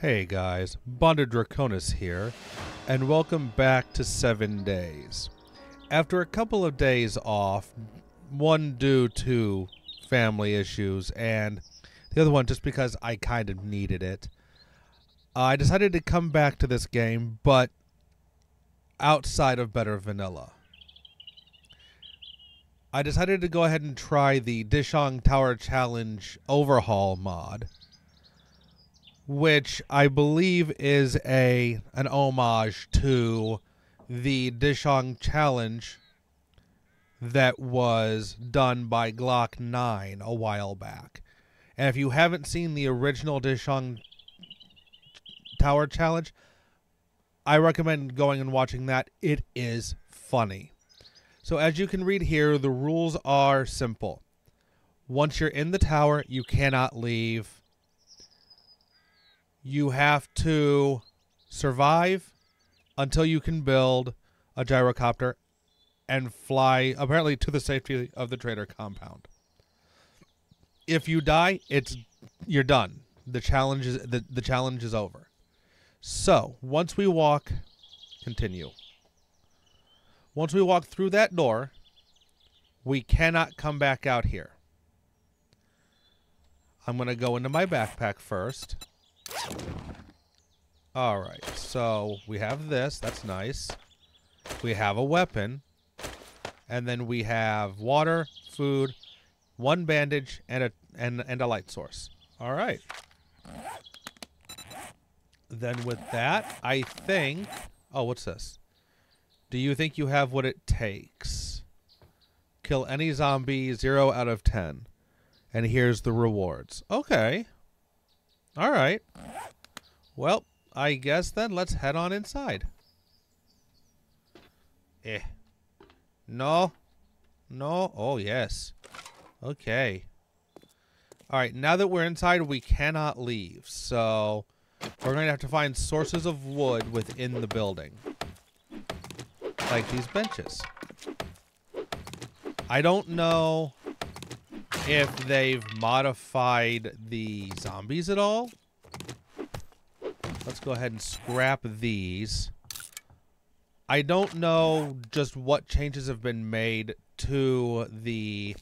Hey guys, Bonded Draconis here, and welcome back to 7 Days. After a couple of days off, one due to family issues, and the other one just because I kind of needed it, I decided to come back to this game, but outside of Better Vanilla. I decided to go ahead and try the Dishong Tower Challenge Overhaul mod which I believe is a an homage to the Dishong challenge that was done by Glock 9 a while back. And if you haven't seen the original Dishong Tower challenge, I recommend going and watching that. It is funny. So as you can read here, the rules are simple. Once you're in the tower, you cannot leave you have to survive until you can build a gyrocopter and fly apparently to the safety of the trader compound. If you die, it's you're done. The challenge is the, the challenge is over. So, once we walk continue. Once we walk through that door, we cannot come back out here. I'm going to go into my backpack first. Alright, so we have this. That's nice. We have a weapon. And then we have water, food, one bandage, and a and, and a light source. Alright. Then with that, I think... Oh, what's this? Do you think you have what it takes? Kill any zombie, 0 out of 10. And here's the rewards. Okay. All right. Well, I guess then let's head on inside. Eh. No. No. Oh, yes. Okay. All right, now that we're inside, we cannot leave. So we're going to have to find sources of wood within the building. Like these benches. I don't know if they've modified the zombies at all. Let's go ahead and scrap these. I don't know just what changes have been made to the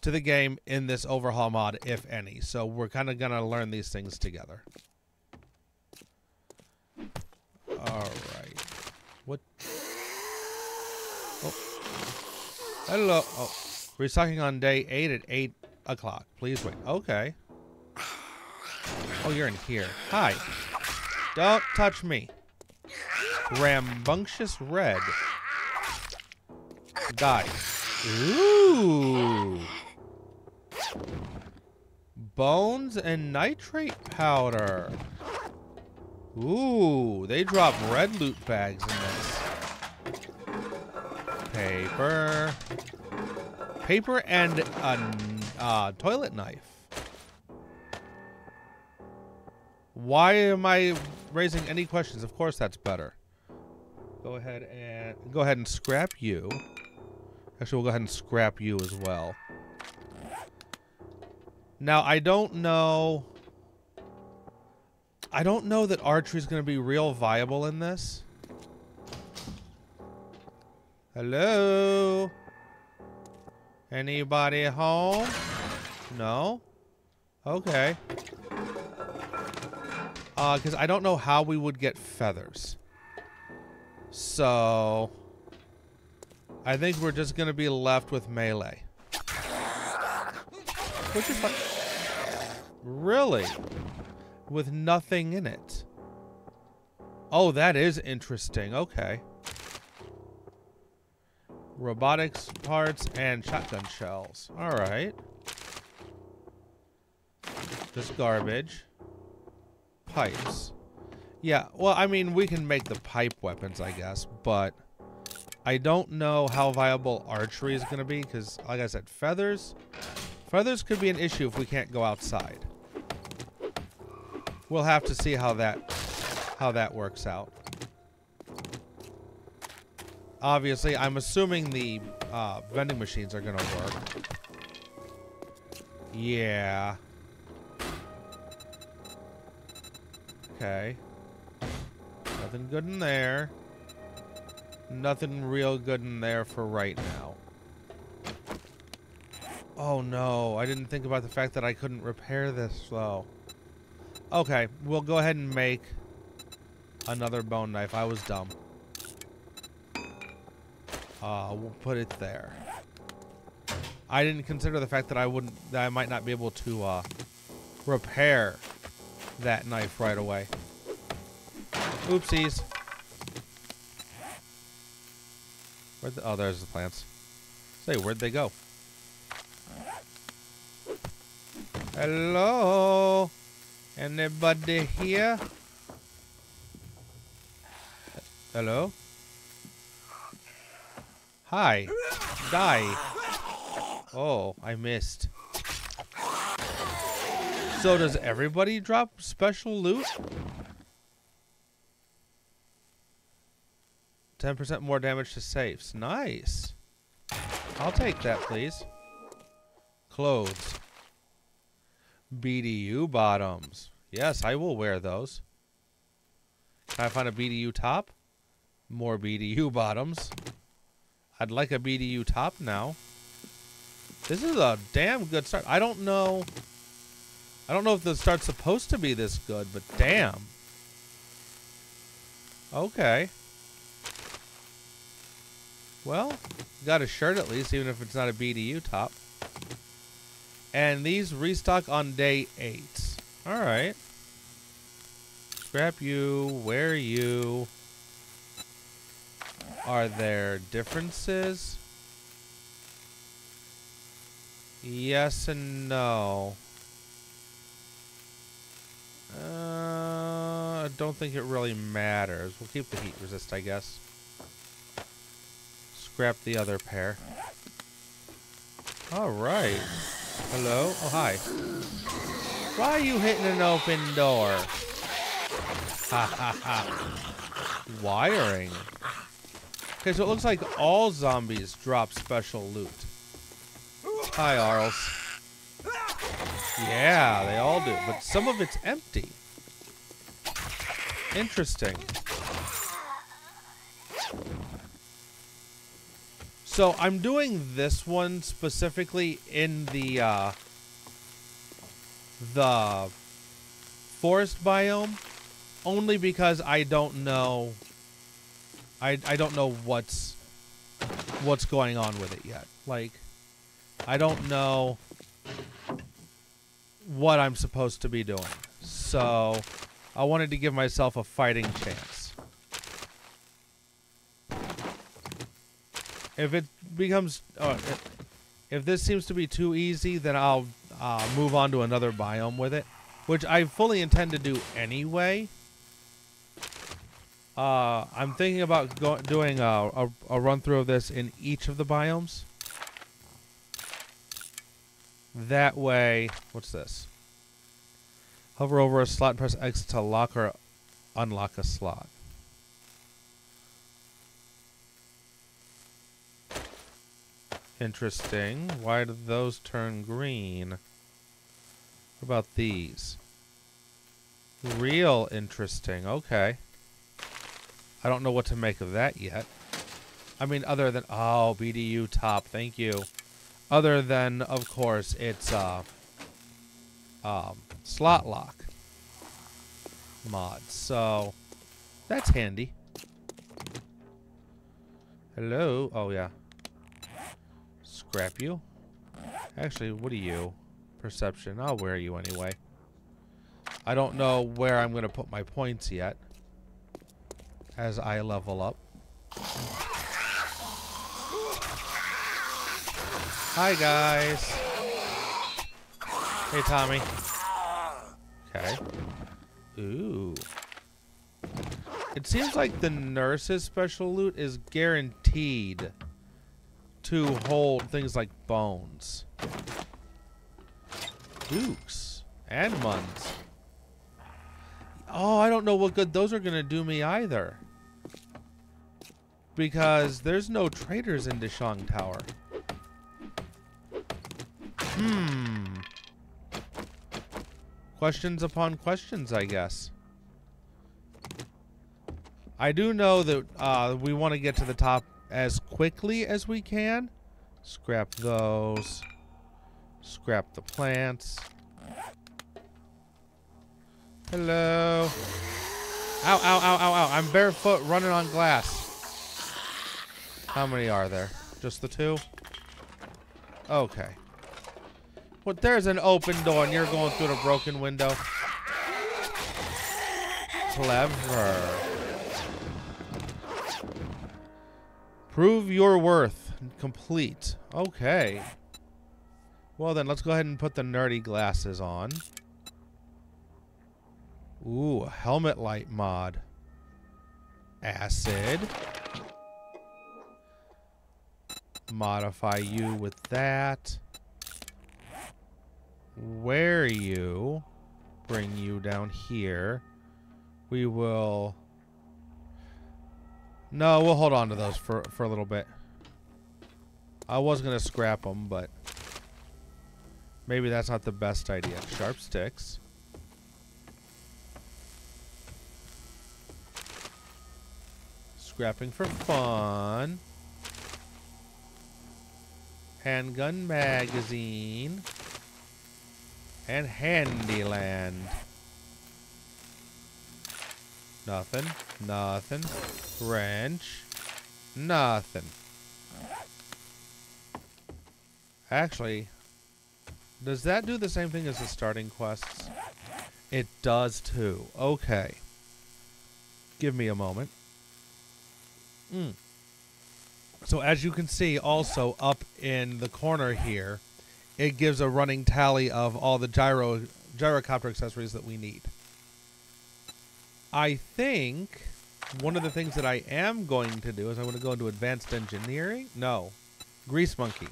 to the game in this overhaul mod, if any. So we're kind of going to learn these things together. All right. What? Oh. Hello. Oh. Restocking on day 8 at 8 o'clock. Please wait. Okay. Oh, you're in here. Hi. Don't touch me. Rambunctious red. Die. Ooh. Bones and nitrate powder. Ooh, they drop red loot bags in this. Paper. Paper and a uh, toilet knife. Why am I raising any questions? Of course that's better. Go ahead and go ahead and scrap you. Actually, we'll go ahead and scrap you as well. Now, I don't know... I don't know that archery is going to be real viable in this. Hello? Anybody home? No? Okay. Uh, because I don't know how we would get feathers. So... I think we're just going to be left with melee. Which is like... Really? With nothing in it. Oh, that is interesting. Okay. Robotics parts and shotgun shells. Alright. Just garbage pipes. Yeah, well, I mean, we can make the pipe weapons, I guess, but I don't know how viable archery is going to be, because, like I said, feathers... Feathers could be an issue if we can't go outside. We'll have to see how that how that works out. Obviously, I'm assuming the uh, vending machines are going to work. Yeah. Okay. Nothing good in there. Nothing real good in there for right now. Oh no, I didn't think about the fact that I couldn't repair this though. Okay, we'll go ahead and make another bone knife. I was dumb. Uh, we'll put it there. I didn't consider the fact that I wouldn't, that I might not be able to, uh, repair that knife right away. Oopsies. Where'd the, oh, there's the plants. Say, where'd they go? Hello? Anybody here? Hello? Hi. Die. Oh, I missed. So does everybody drop special loot? 10% more damage to safes. Nice. I'll take that, please. Clothes. BDU bottoms. Yes, I will wear those. Can I find a BDU top? More BDU bottoms. I'd like a BDU top now. This is a damn good start. I don't know. I don't know if the start's supposed to be this good, but damn. Okay. Well, got a shirt at least, even if it's not a BDU top. And these restock on day 8. Alright. Scrap you, wear you. Are there differences? Yes and no. Uh, I don't think it really matters. We'll keep the heat resist, I guess. Scrap the other pair. Alright. Hello? Oh, hi. Why are you hitting an open door? Ha ha ha. Wiring. Okay, so it looks like all zombies drop special loot. Hi, Arls. Yeah, they all do, but some of it's empty. Interesting. So I'm doing this one specifically in the uh, the forest biome, only because I don't know. I I don't know what's what's going on with it yet. Like, I don't know what I'm supposed to be doing. So, I wanted to give myself a fighting chance. If it becomes... Uh, if this seems to be too easy, then I'll uh, move on to another biome with it. Which I fully intend to do anyway. Uh, I'm thinking about doing a, a, a run-through of this in each of the biomes. That way, what's this? Hover over a slot and press X to lock or unlock a slot. Interesting. Why do those turn green? What about these? Real interesting. Okay. I don't know what to make of that yet. I mean, other than... Oh, BDU top. Thank you. Other than, of course, it's uh, um, slot lock mod. So that's handy. Hello. Oh, yeah. Scrap you. Actually, what are you? Perception. I'll wear you anyway. I don't know where I'm going to put my points yet. As I level up. Hi, guys. Hey, Tommy. Okay. Ooh. It seems like the nurse's special loot is guaranteed to hold things like bones. Dukes. And Muns. Oh, I don't know what good those are going to do me either. Because there's no traders in Dishong Tower. Hmm. Questions upon questions, I guess. I do know that uh, we want to get to the top as quickly as we can. Scrap those. Scrap the plants. Hello. Ow, ow, ow, ow, ow. I'm barefoot running on glass. How many are there? Just the two? Okay. Well, there's an open door and you're going through the broken window. Clever. Prove your worth. Complete. Okay. Well then, let's go ahead and put the nerdy glasses on. Ooh, a helmet light mod. Acid. Modify you with that. Wear you. Bring you down here. We will... No, we'll hold on to those for, for a little bit. I was going to scrap them, but... Maybe that's not the best idea. Sharp sticks. Scrapping for fun. Handgun magazine. And Handyland. Nothing. Nothing. Wrench. Nothing. Actually, does that do the same thing as the starting quests? It does too. Okay. Give me a moment. Mm. So as you can see also up in the corner here, it gives a running tally of all the gyro gyrocopter accessories that we need. I think one of the things that I am going to do is I want to go into advanced engineering. No, grease monkey,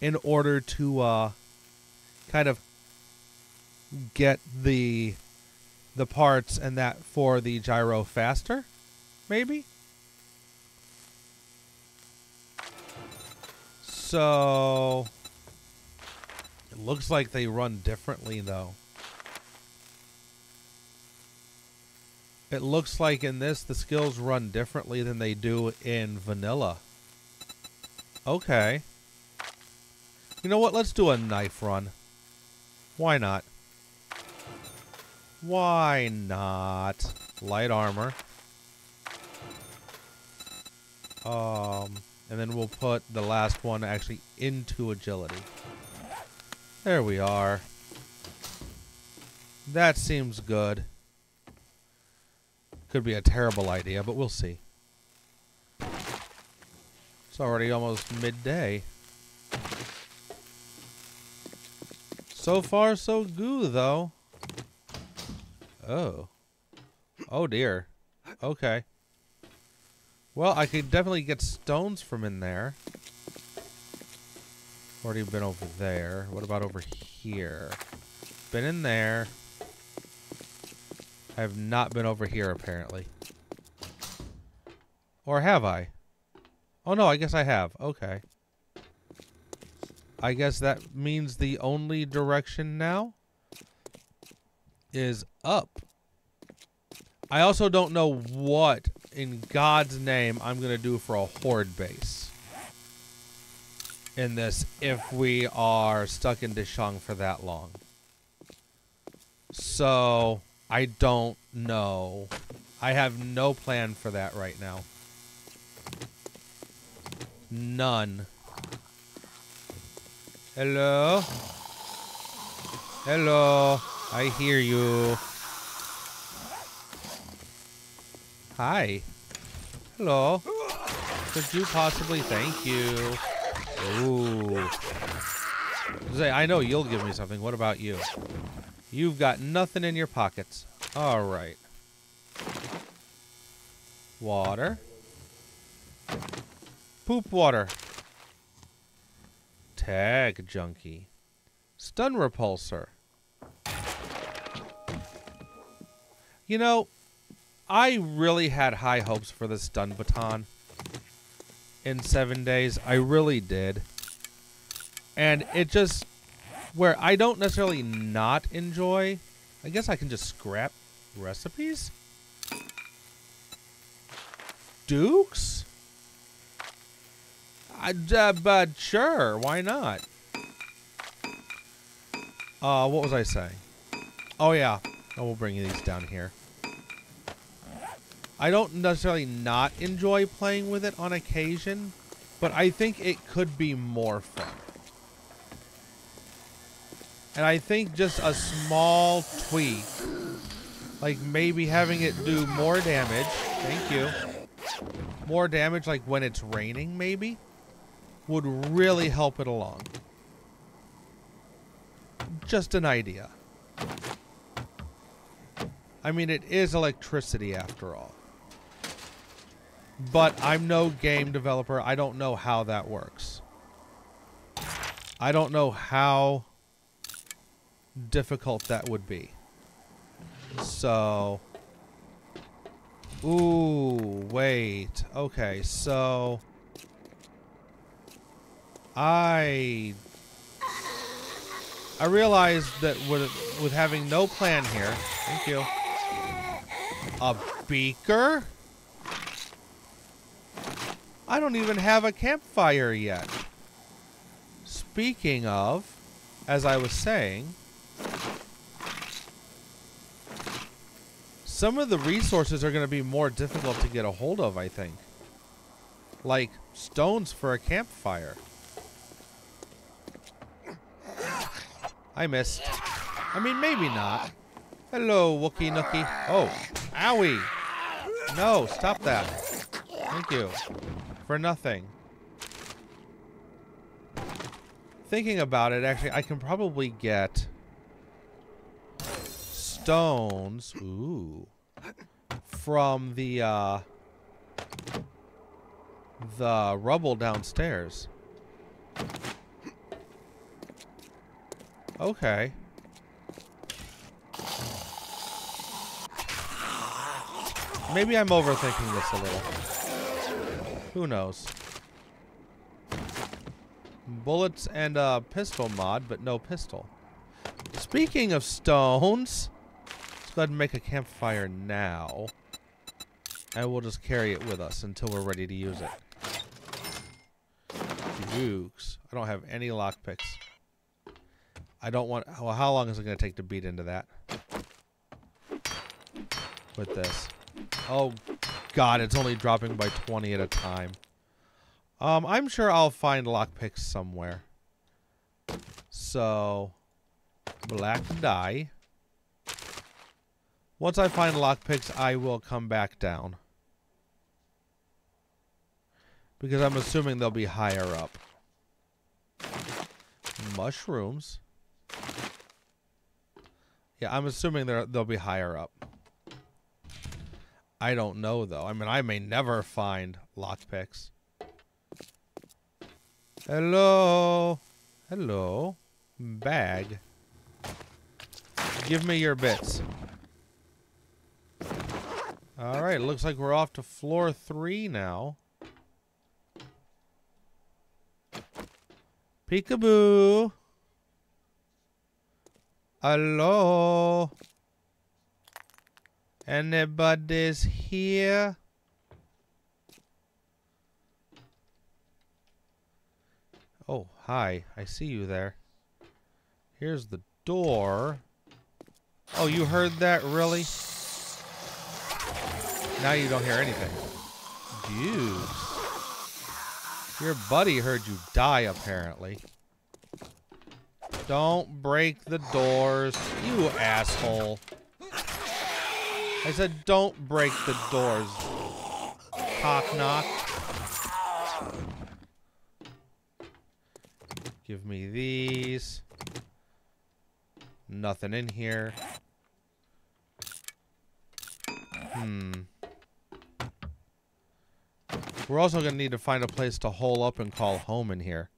in order to uh, kind of get the the parts and that for the gyro faster, maybe. So it looks like they run differently though. It looks like in this the skills run differently than they do in vanilla. Okay. You know what? Let's do a knife run. Why not? Why not? Light armor. Um, and then we'll put the last one actually into agility. There we are. That seems good. Could be a terrible idea, but we'll see. It's already almost midday. So far, so good, though. Oh. Oh, dear. Okay. Well, I could definitely get stones from in there. Already been over there. What about over here? Been in there. I have not been over here, apparently. Or have I? Oh, no, I guess I have. Okay. I guess that means the only direction now is up. I also don't know what in God's name I'm going to do for a horde base in this if we are stuck in Dishong for that long. So, I don't know. I have no plan for that right now. None. Hello? Hello? I hear you. Hi. Hello. Could you possibly thank you? Ooh. Say, I know you'll give me something. What about you? You've got nothing in your pockets. All right. Water. Poop water. Tag junkie. Stun repulsor. You know, I really had high hopes for the stun baton in seven days. I really did. And it just, where I don't necessarily not enjoy, I guess I can just scrap recipes? Dukes? I, uh, but sure, why not? Uh, what was I saying? Oh yeah, oh, we'll bring you these down here. I don't necessarily not enjoy playing with it on occasion, but I think it could be more fun. And I think just a small tweak, like maybe having it do more damage, thank you, more damage like when it's raining maybe, would really help it along. Just an idea. I mean, it is electricity after all. But I'm no game developer. I don't know how that works. I don't know how difficult that would be. So... Ooh, wait. Okay, so... I... I realized that with, with having no plan here... Thank you. A beaker? I don't even have a campfire yet. Speaking of, as I was saying, some of the resources are going to be more difficult to get a hold of, I think. Like stones for a campfire. I missed. I mean, maybe not. Hello, Wookie Nookie. Oh, owie. No, stop that. Thank you for nothing. Thinking about it, actually, I can probably get stones. Ooh. From the, uh, the rubble downstairs. Okay. Maybe I'm overthinking this a little. Who knows? Bullets and a pistol mod, but no pistol. Speaking of stones, let's go ahead and make a campfire now. And we'll just carry it with us until we're ready to use it. Jukes. I don't have any lockpicks. I don't want... Well, how long is it going to take to beat into that? With this. Oh, God, it's only dropping by 20 at a time. Um, I'm sure I'll find lockpicks somewhere. So, black die. Once I find lockpicks, I will come back down. Because I'm assuming they'll be higher up. Mushrooms. Yeah, I'm assuming they'll be higher up. I don't know, though. I mean, I may never find lockpicks. Hello? Hello? Bag. Give me your bits. Alright, looks like we're off to floor three now. Peekaboo. Hello? Anybody's here? Oh, hi. I see you there. Here's the door. Oh, you heard that, really? Now you don't hear anything. Dude. Your buddy heard you die, apparently. Don't break the doors, you asshole. I said don't break the doors. Cock knock. Give me these. Nothing in here. Hmm. We're also going to need to find a place to hole up and call home in here.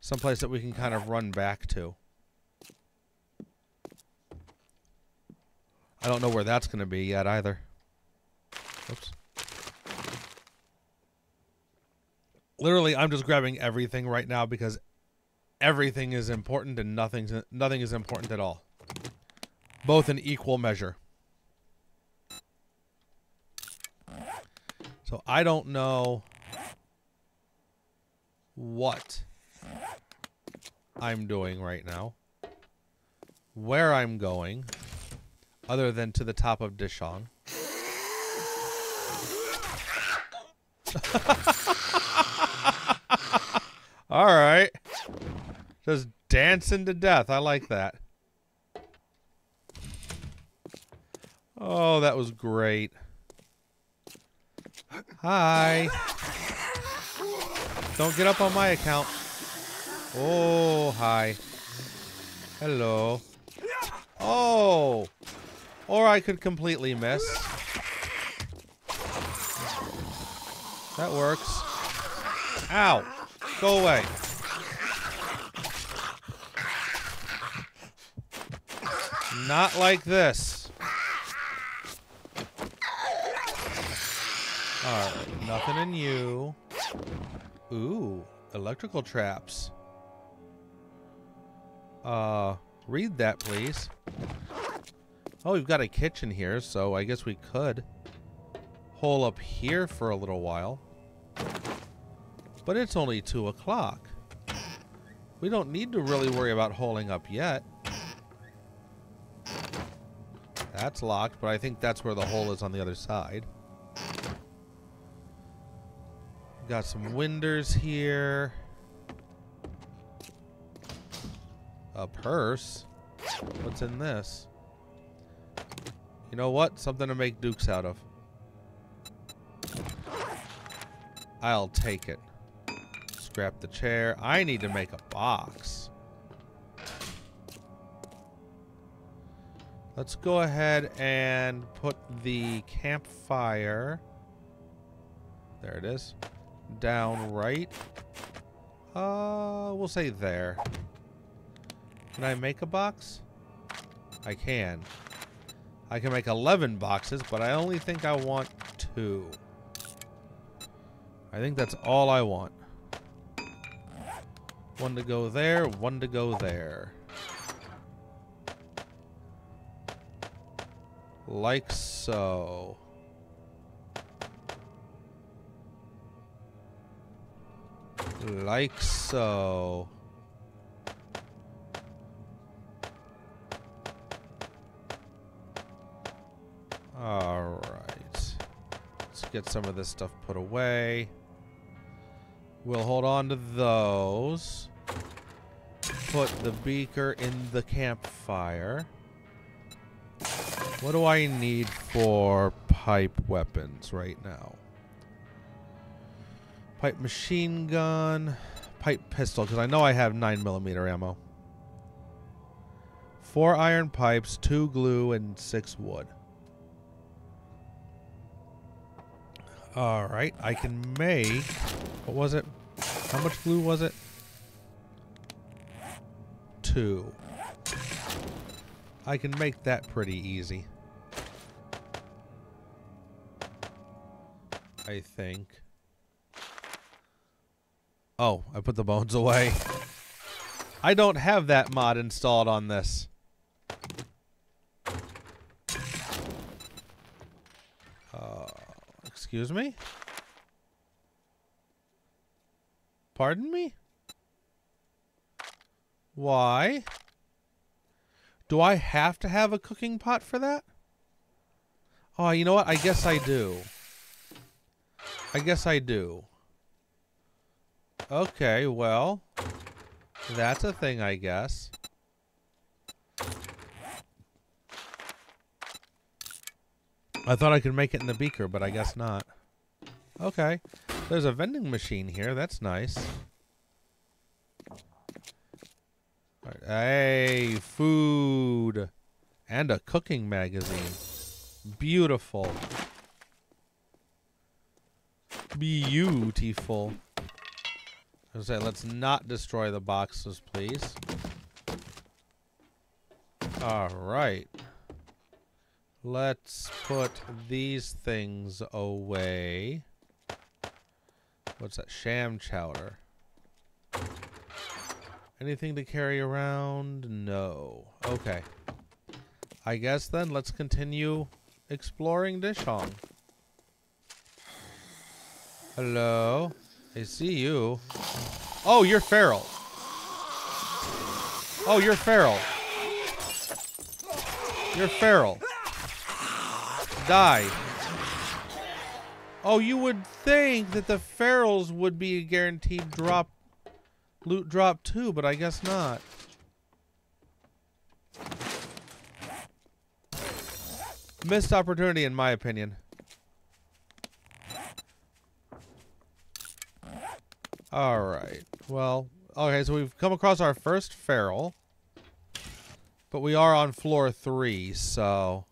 Someplace that we can kind of run back to. I don't know where that's going to be yet either. Oops. Literally, I'm just grabbing everything right now because everything is important and nothing's nothing is important at all. Both in equal measure. So So I don't know what I'm doing right now, where I'm going, other than to the top of Dishong. All right. Just dancing to death. I like that. Oh, that was great. Hi. Don't get up on my account. Oh, hi. Hello. Oh. Or I could completely miss. That works. Ow. Go away. Not like this. Alright, nothing in you. Ooh, electrical traps. Uh, read that, please. Oh, we've got a kitchen here, so I guess we could hole up here for a little while. But it's only 2 o'clock. We don't need to really worry about holing up yet. That's locked, but I think that's where the hole is on the other side. Got some winders here. A purse? What's in this? You know what? Something to make dukes out of. I'll take it. Scrap the chair. I need to make a box. Let's go ahead and put the campfire. There it is down right. Uh, we'll say there. Can I make a box? I can. I can make 11 boxes, but I only think I want two. I think that's all I want. One to go there, one to go there. Like so. Like so. Alright. Let's get some of this stuff put away. We'll hold on to those. Put the beaker in the campfire. What do I need for pipe weapons right now? Pipe machine gun. Pipe pistol, because I know I have 9 millimeter ammo. Four iron pipes, two glue, and six wood. Alright, I can make... What was it? How much glue was it? Two. I can make that pretty easy. I think. Oh, I put the bones away. I don't have that mod installed on this. Uh, excuse me? Pardon me? Why? Do I have to have a cooking pot for that? Oh, you know what? I guess I do. I guess I do. Okay, well, that's a thing, I guess. I thought I could make it in the beaker, but I guess not. Okay. There's a vending machine here. That's nice. Right. Hey, food. And a cooking magazine. Beautiful. Beautiful. I say, let's not destroy the boxes, please. Alright. Let's put these things away. What's that? Sham chowder. Anything to carry around? No. Okay. I guess then let's continue exploring Dishong. Hello? I see you. Oh, you're feral. Oh, you're feral. You're feral. Die. Oh, you would think that the ferals would be a guaranteed drop, loot drop too, but I guess not. Missed opportunity, in my opinion. Alright. Well, okay, so we've come across our first feral. But we are on floor three, so...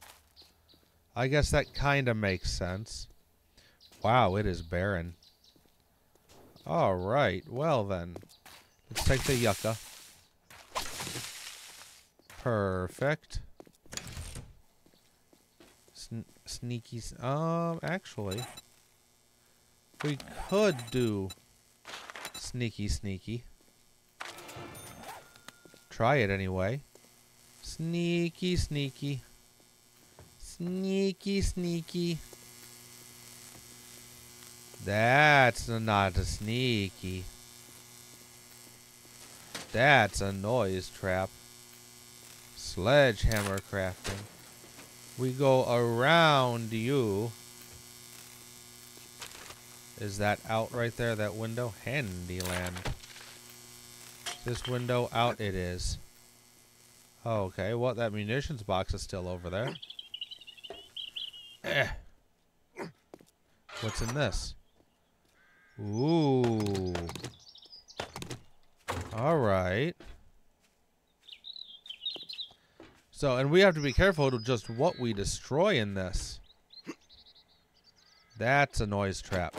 I guess that kind of makes sense. Wow, it is barren. Alright, well then. Let's take the yucca. Perfect. Sn sneaky... Um, actually... We could do sneaky sneaky. Try it anyway. Sneaky sneaky. Sneaky sneaky. That's not a sneaky. That's a noise trap. Sledgehammer crafting. We go around you. Is that out right there, that window? Handyland. This window out it is. Okay, well, that munitions box is still over there. Eh. What's in this? Ooh. Alright. So, and we have to be careful to just what we destroy in this. That's a noise trap.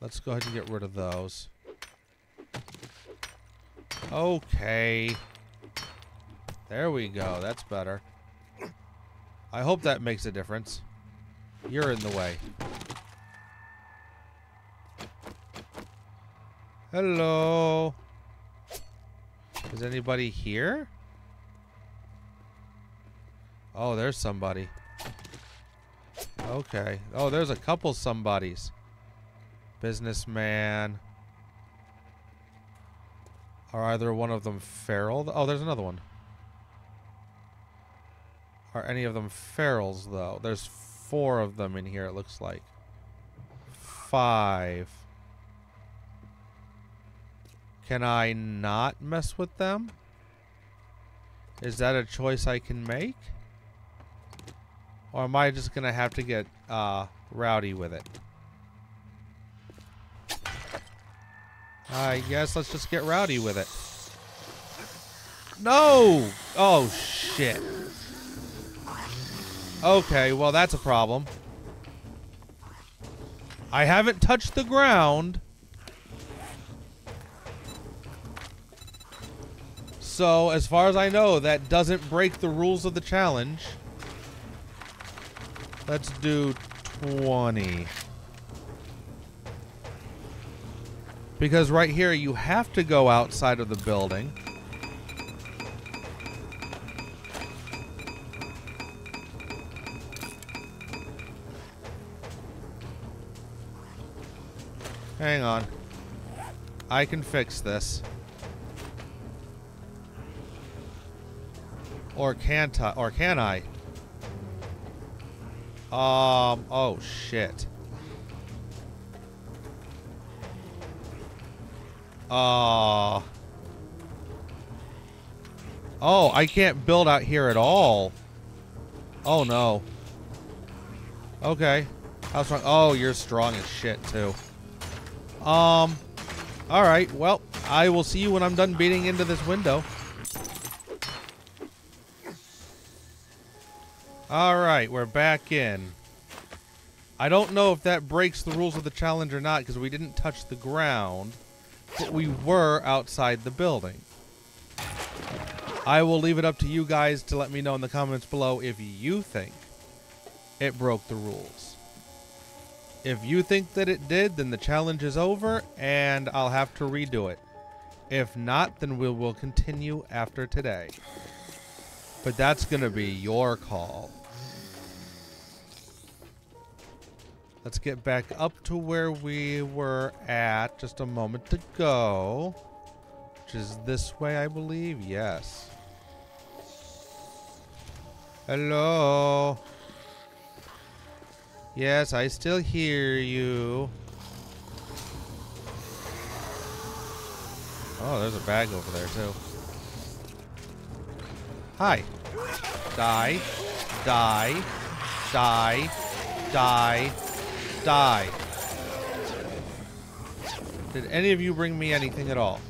Let's go ahead and get rid of those. Okay. There we go. That's better. I hope that makes a difference. You're in the way. Hello. Is anybody here? Oh, there's somebody. Okay. Oh, there's a couple somebodies. Businessman. Are either one of them feral? Oh, there's another one. Are any of them ferals, though? There's four of them in here, it looks like. Five. Can I not mess with them? Is that a choice I can make? Or am I just going to have to get uh, rowdy with it? I guess let's just get rowdy with it. No! Oh, shit. Okay, well, that's a problem. I haven't touched the ground. So, as far as I know, that doesn't break the rules of the challenge. Let's do 20. Because right here, you have to go outside of the building. Hang on. I can fix this. Or can't I? Or can I? Um, oh shit. Uh, oh, I can't build out here at all. Oh, no. Okay. How strong? Oh, you're strong as shit, too. Um, alright. Well, I will see you when I'm done beating into this window. Alright, we're back in. I don't know if that breaks the rules of the challenge or not, because we didn't touch the ground but we were outside the building. I will leave it up to you guys to let me know in the comments below if you think it broke the rules. If you think that it did, then the challenge is over and I'll have to redo it. If not, then we will continue after today. But that's going to be your call. Let's get back up to where we were at just a moment ago. Which is this way, I believe. Yes. Hello. Yes, I still hear you. Oh, there's a bag over there, too. Hi. Die. Die. Die. Die. Die. Did any of you bring me anything at all?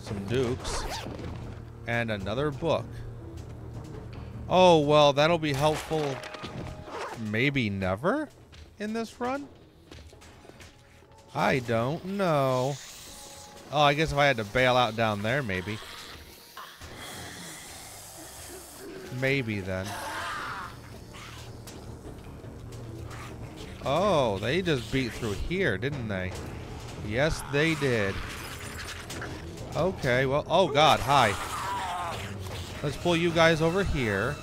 Some dukes. And another book. Oh, well, that'll be helpful maybe never in this run? I don't know. Oh, I guess if I had to bail out down there, maybe. Maybe then. Oh, they just beat through here, didn't they? Yes, they did. Okay, well, oh god, hi. Let's pull you guys over here.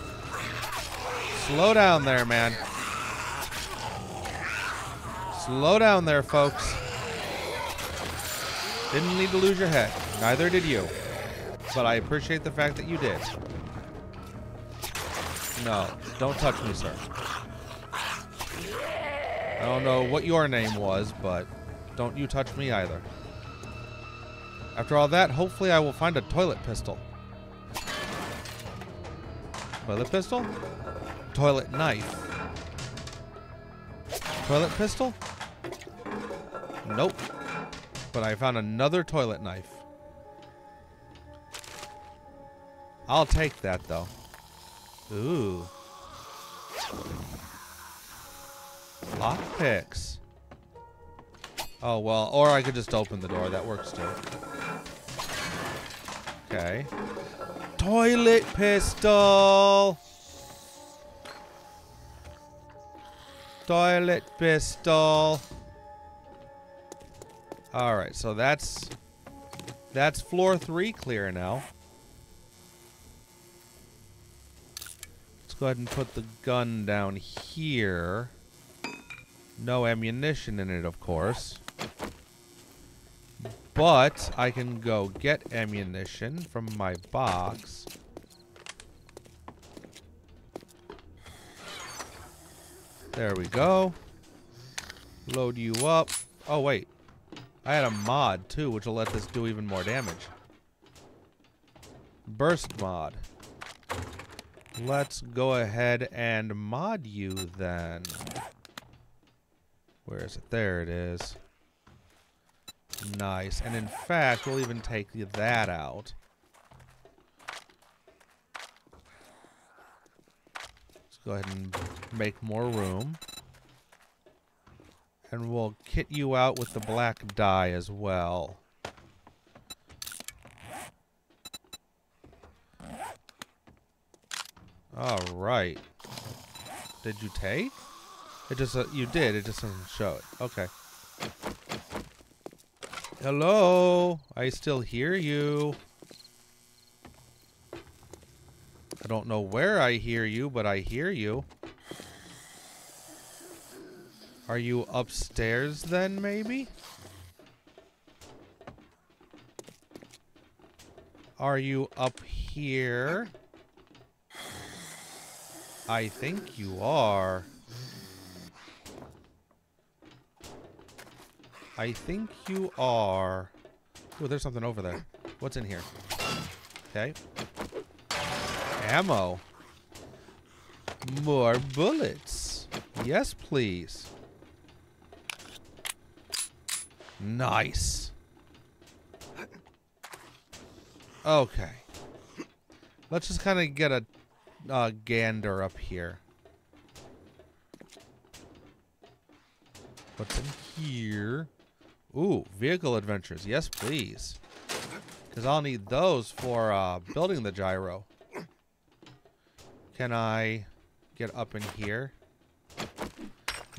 Slow down there, man. Slow down there, folks. Didn't need to lose your head. Neither did you. But I appreciate the fact that you did. No, don't touch me, sir. I don't know what your name was, but don't you touch me either. After all that, hopefully I will find a toilet pistol. Toilet pistol? Toilet knife. Toilet pistol? Nope. But I found another toilet knife. I'll take that, though. Ooh. Lockpicks. Oh, well, or I could just open the door. That works, too. Okay. Toilet pistol! Toilet pistol. Alright, so that's... That's floor three clear now. Let's go ahead and put the gun down here. No ammunition in it, of course. But I can go get ammunition from my box. There we go. Load you up. Oh, wait. I had a mod, too, which will let this do even more damage. Burst mod. Let's go ahead and mod you, then. Where is it? There it is. Nice. And in fact, we'll even take that out. Go ahead and make more room. And we'll kit you out with the black dye as well. Alright. Did you take? It just, uh, you did, it just doesn't show it. Okay. Hello? I still hear you. I don't know where I hear you, but I hear you. Are you upstairs then, maybe? Are you up here? I think you are. I think you are. Oh, there's something over there. What's in here? Okay ammo. More bullets. Yes, please. Nice. Okay. Let's just kind of get a gander up here. What's in here? Ooh, vehicle adventures. Yes, please. Because I'll need those for uh, building the gyro. Can I get up in here?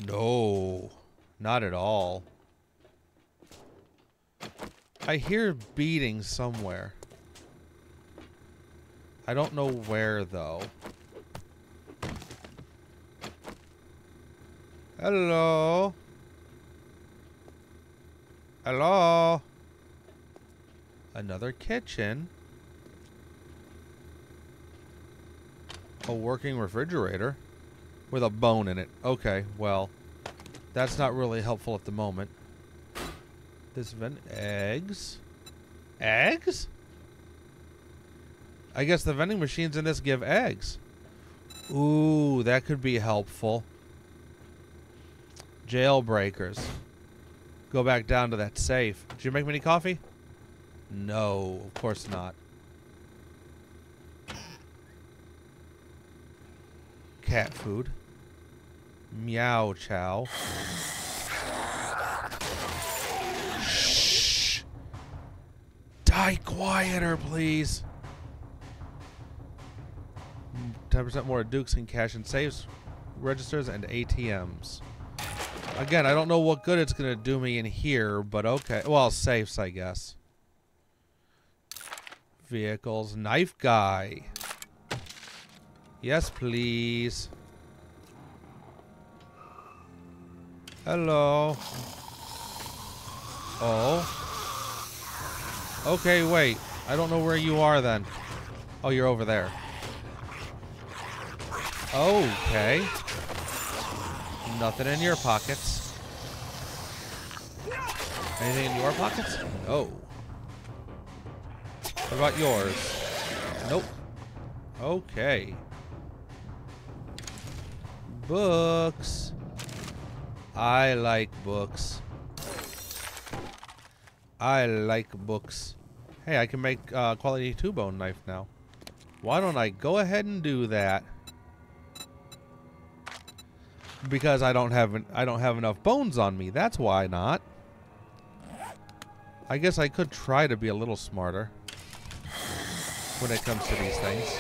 No, not at all. I hear beating somewhere. I don't know where, though. Hello. Hello. Another kitchen. A working refrigerator with a bone in it. Okay, well, that's not really helpful at the moment. This vent eggs. Eggs? I guess the vending machines in this give eggs. Ooh, that could be helpful. Jailbreakers. Go back down to that safe. Did you make me any coffee? No, of course not. Cat food. Meow chow. Shh. Die quieter, please. 10% more Dukes in cash and safes, registers, and ATMs. Again, I don't know what good it's going to do me in here, but okay. Well, safes, I guess. Vehicles. Knife guy. Yes, please. Hello. Oh. Okay, wait. I don't know where you are then. Oh, you're over there. Okay. Nothing in your pockets. Anything in your pockets? Oh. What about yours? Nope. Okay. Books. I like books. I like books. Hey, I can make uh, quality two-bone knife now. Why don't I go ahead and do that? because I don't have an, I don't have enough bones on me. That's why not. I guess I could try to be a little smarter when it comes to these things.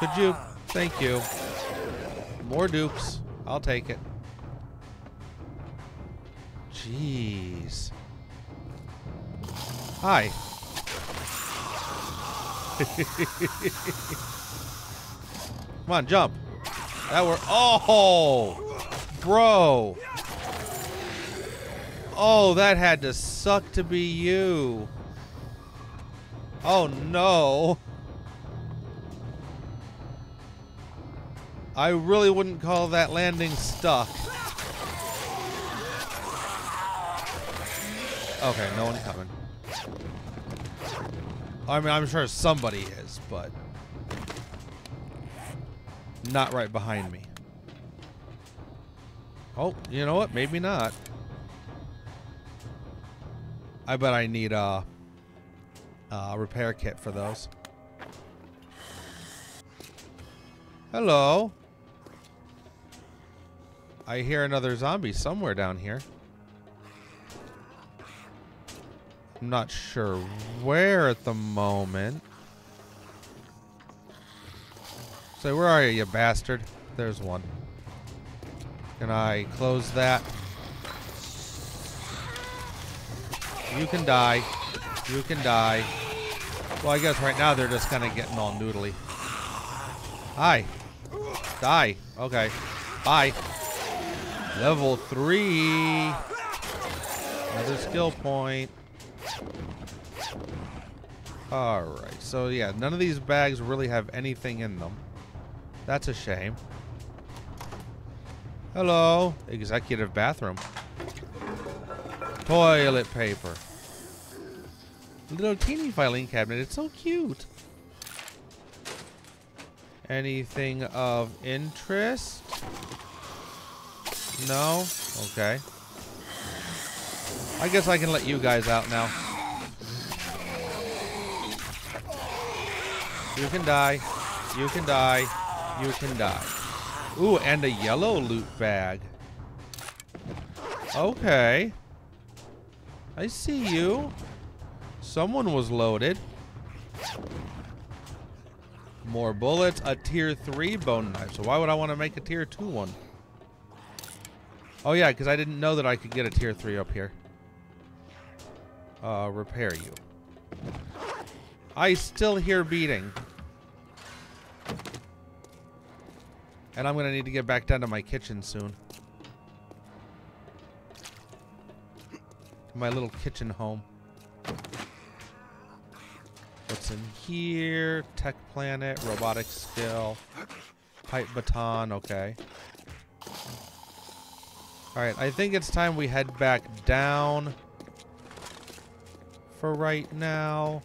Could you? Thank you. More Dukes. I'll take it. Jeez. Hi. Come on, jump. That were oh, bro. Oh, that had to suck to be you. Oh no. I really wouldn't call that landing stuck. Okay, no one coming. I mean, I'm sure somebody is, but... Not right behind me. Oh, you know what? Maybe not. I bet I need a, a repair kit for those. Hello. I hear another zombie somewhere down here. I'm not sure where at the moment. Say, where are you, you bastard? There's one. Can I close that? You can die. You can die. Well, I guess right now they're just kind of getting all noodly. Hi. Die. Okay. Bye. Level 3. Another skill point. Alright, so yeah, none of these bags really have anything in them. That's a shame. Hello. Executive bathroom. Toilet paper. Little teeny filing cabinet. It's so cute. Anything of interest? No? Okay. I guess I can let you guys out now. You can die. You can die you can die. Ooh, and a yellow loot bag. Okay. I see you. Someone was loaded. More bullets. A tier 3 bone knife. So why would I want to make a tier 2 one? Oh yeah, because I didn't know that I could get a tier 3 up here. Uh, repair you. I still hear beating. And I'm going to need to get back down to my kitchen soon. My little kitchen home. What's in here? Tech planet, robotic skill, pipe baton, okay. Alright, I think it's time we head back down for right now.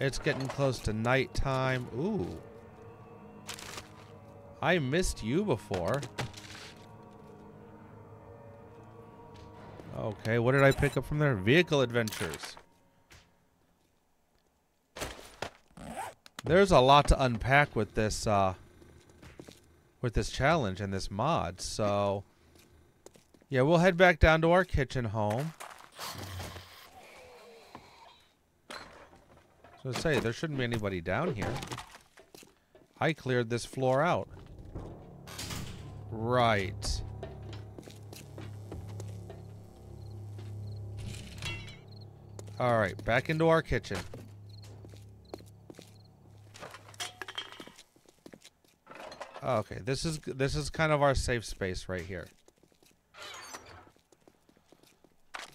It's getting close to nighttime. Ooh. I missed you before. Okay, what did I pick up from there? Vehicle adventures. There's a lot to unpack with this uh with this challenge and this mod, so yeah, we'll head back down to our kitchen home. So say there shouldn't be anybody down here. I cleared this floor out. Right. All right, back into our kitchen. Okay, this is this is kind of our safe space right here.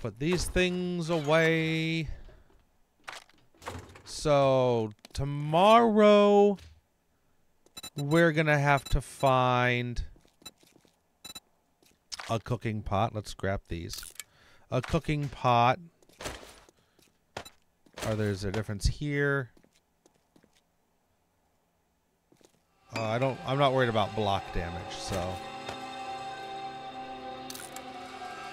Put these things away. So, tomorrow we're going to have to find a cooking pot. Let's grab these. A cooking pot. Or there's a difference here. Uh, I don't. I'm not worried about block damage. So.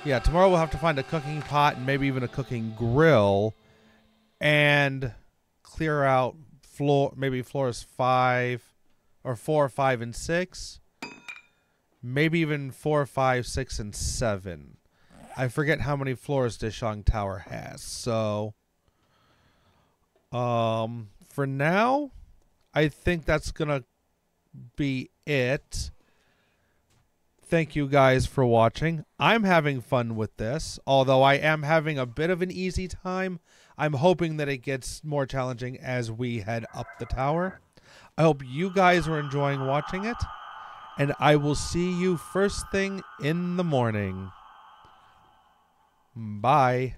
Yeah, tomorrow we'll have to find a cooking pot and maybe even a cooking grill, and clear out floor. Maybe floors five, or four, five, and six maybe even four, five, six, and seven. I forget how many floors Dishong Tower has. So, um, for now, I think that's gonna be it. Thank you guys for watching. I'm having fun with this, although I am having a bit of an easy time. I'm hoping that it gets more challenging as we head up the tower. I hope you guys are enjoying watching it and I will see you first thing in the morning. Bye.